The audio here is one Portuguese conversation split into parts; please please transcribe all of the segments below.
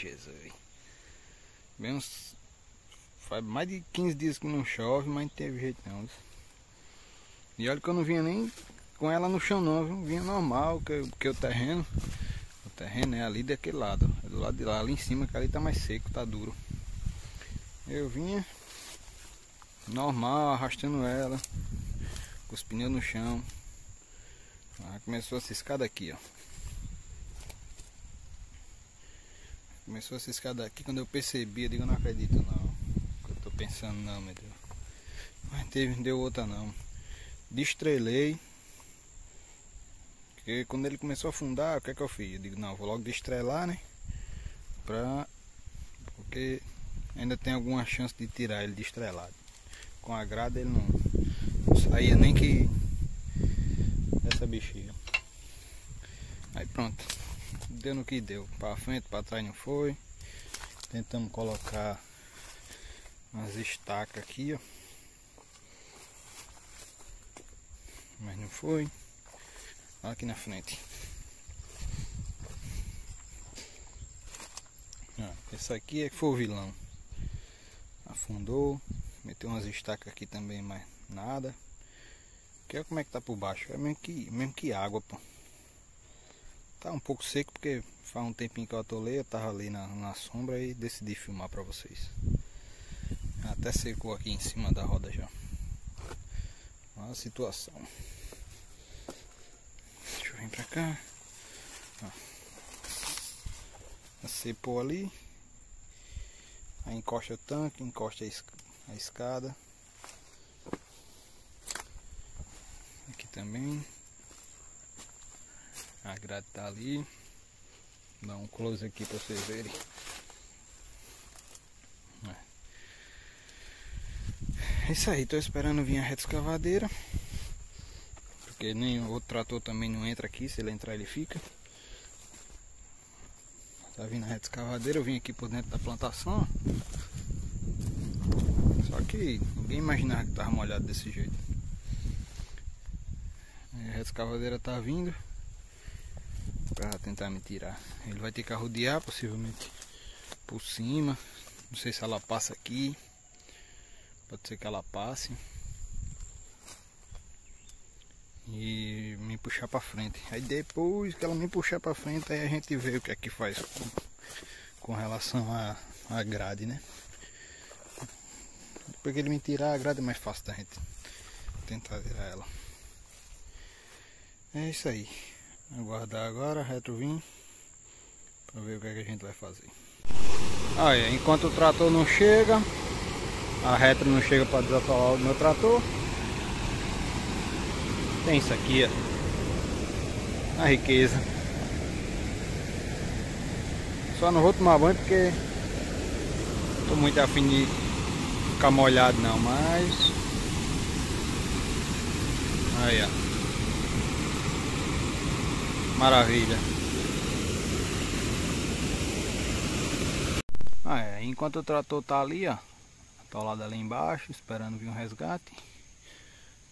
Jesus. Bem uns... Faz mais de 15 dias que não chove, mas não teve jeito não. E olha que eu não vinha nem com ela no chão não, viu? Vinha normal, porque o terreno... O terreno é ali daquele lado. É do lado de lá, ali em cima, que ali tá mais seco, tá duro. Eu vinha normal, arrastando ela, com os pneus no chão. Ah, começou a ciscar daqui, ó. Começou a ciscar daqui quando eu percebi, eu digo, não acredito não. Eu tô pensando não, meu Deus. Mas teve, deu outra não. Destrelei. Porque quando ele começou a afundar, o que é que eu fiz? Eu digo, não, vou logo destrelar, né? Pra. Porque ainda tem alguma chance de tirar ele destrelado com a grada ele não, não saía nem que essa bexiga. Aí pronto, deu no que deu, para frente, para trás não foi. Tentamos colocar umas estacas aqui, ó. Mas não foi. Aqui na frente. Ah, esse aqui é que foi o vilão. Afundou. Meteu umas estacas aqui também, mas nada. Que é como é que tá por baixo. É mesmo que, mesmo que água, pô. Tá um pouco seco porque faz um tempinho que eu atolei, eu tava ali na, na sombra e decidi filmar pra vocês. Até secou aqui em cima da roda já. Olha a situação. Deixa eu vir pra cá. Secou ali. Aí encosta o tanque, encosta a a escada. Aqui também. A grade tá ali. Dá um close aqui para vocês verem. É isso aí, tô esperando vir a reta escavadeira. Porque nem o outro trator também não entra aqui, se ele entrar ele fica. Tá vindo a reta escavadeira, eu vim aqui por dentro da plantação. Só que ninguém imaginava que tava molhado desse jeito. A escavadeira tá vindo para tentar me tirar. Ele vai ter que arrodear possivelmente por cima. Não sei se ela passa aqui. Pode ser que ela passe. E me puxar para frente. Aí depois que ela me puxar para frente, aí a gente vê o que é que faz com, com relação à, à grade, né? Depois que ele me tirar a grade é mais fácil da gente tentar virar ela. É isso aí. Aguardar agora, retro vir para ver o que, é que a gente vai fazer. Aí, enquanto o trator não chega, a retro não chega para desatolar o meu trator. Tem isso aqui, ó. A riqueza. Só não vou tomar banho porque tô muito afim de ficar molhado não, mas aí ó. Maravilha. Ah, é. Enquanto o trator tá ali, ó. Atolado ali embaixo, esperando vir um resgate.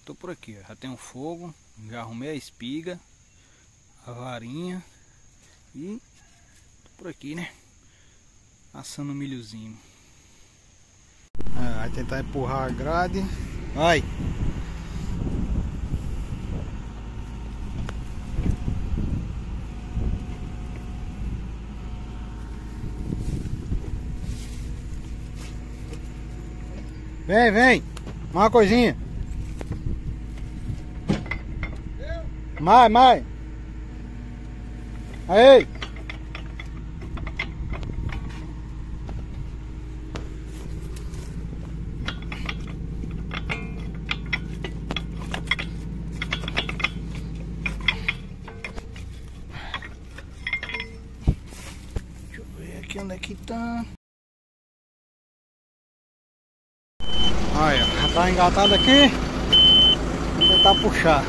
Tô por aqui, ó. Já tem um fogo. Já arrumei a espiga. A varinha. E tô por aqui, né? Assando um milhozinho. É, vai tentar empurrar a grade. Vai! Vem, vem! Uma coisinha! Mais, mais! Aí! aqui onde é que tá. Olha, já tá engatado aqui. Vou tentar puxar.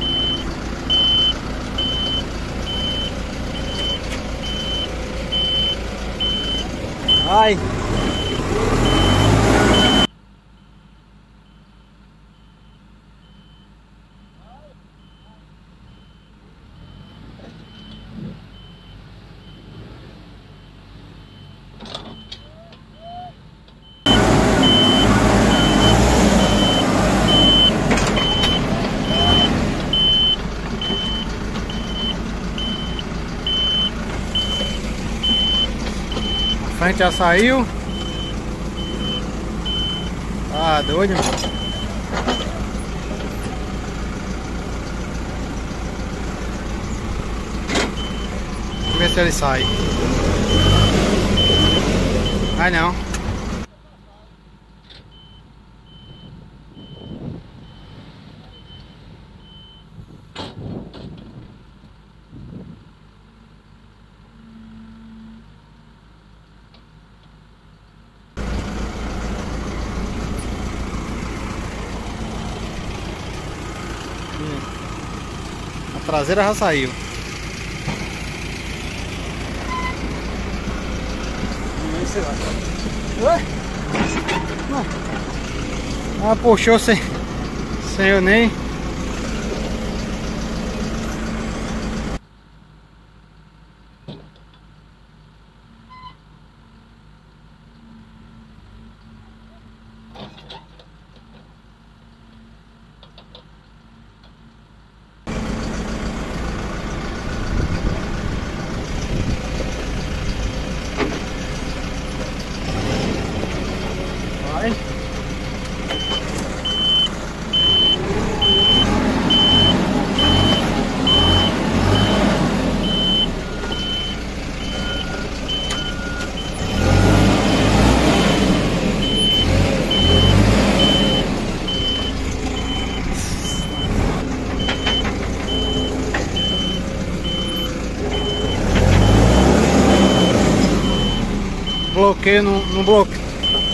Vai! Frente já saiu. Ah, doido, mano. Vamos ver se ele sai. Ai não. A traseira já saiu. Ah, puxou sem, sem eu nem. Vai. Bloqueio, não, não bloqueia.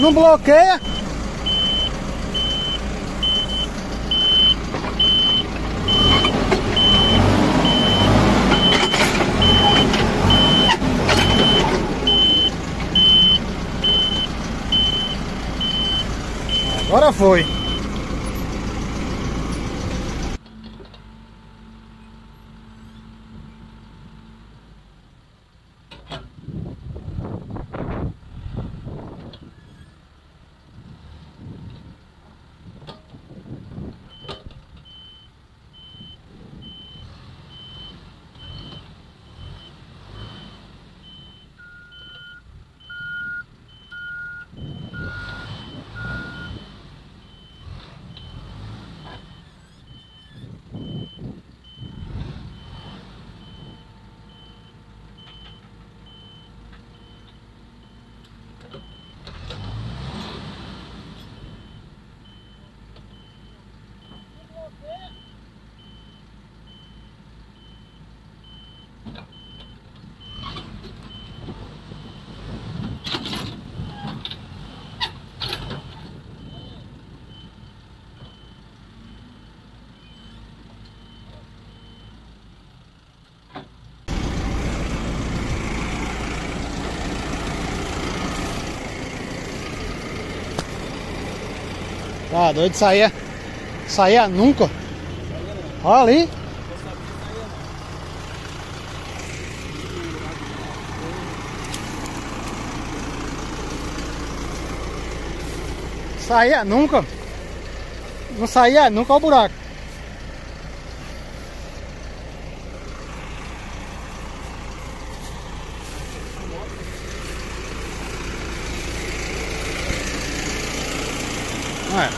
Não bloqueia. Agora foi. Tá doido, saía. Saía nunca. Olha ali. Saía nunca. Não saía nunca o buraco. É.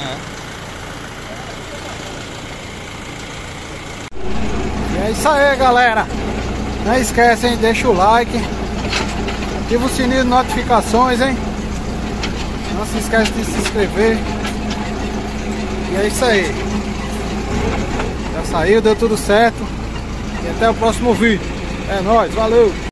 É. E é isso aí, galera. Não esquecem, deixa o like. Ativa o sininho de notificações, hein? Não se esquece de se inscrever. E é isso aí. Já saiu, deu tudo certo. E até o próximo vídeo. É nóis, valeu!